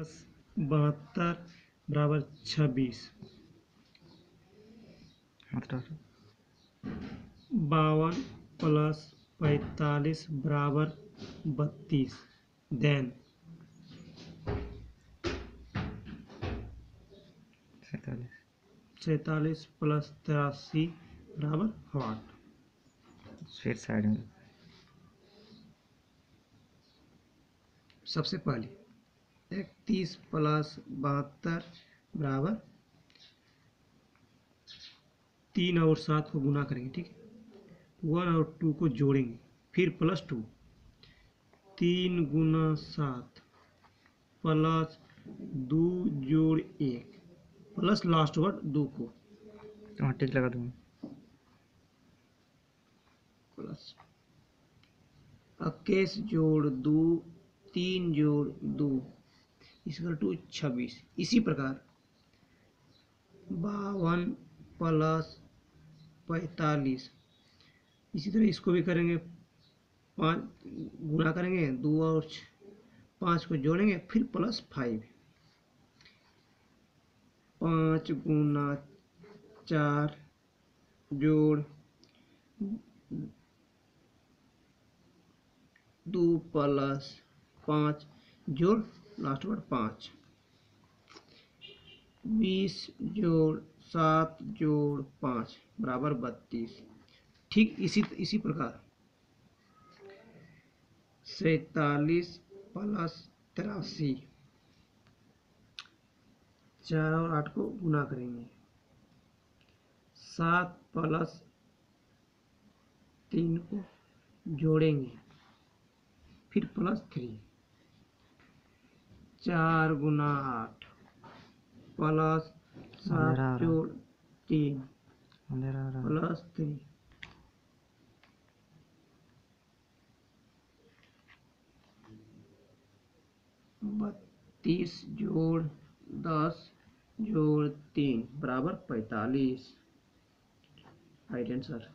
Plus बहत्तर बराबर छब्बीस। बावन प्लस पैंतालीस बराबर बत्तीस। देन। सैतालीस। प्लस तिरासी बराबर वाट फिर साइड में। सबसे पहले। इकतीस प्लस बहत्तर बराबर तीन और सात को गुना करेंगे ठीक है? वन और टू को जोड़ेंगे फिर प्लस टू। तीन गुना सात प्लस दो जोड़ एक प्लस लास्ट वर्ड दो को। तो टिक लगा दूँगा। प्लस। इक्कीस जोड़ दो तीन जोड़ दो। इसका टू छब्बीस। इसी प्रकार, बावन प्लस पैंतालीस। इसी तरह इसको भी करेंगे, पाँच गुणा करेंगे, दो और पाँच को जोड़ेंगे, फिर प्लस फाइव। पाँच गुना चार जोड़ दो प्लस पाँच जोड़ लास्ट वर्ड पाँच। बीस जोड़ सात जोड़ पाँच, बराबर बत्तीस। ठीक इसी इसी प्रकार। सैतालीस प्लस तिरासी। चार और आठ को गुना करेंगे। सात प्लस तीन को जोड़ेंगे। फिर प्लस थ्री। चार गुना आठ प्लस सात जोड़ तीन प्लस थ्री बत्तीस जोड़ दस जोड़ तीन बराबर पैतालीस। Right answer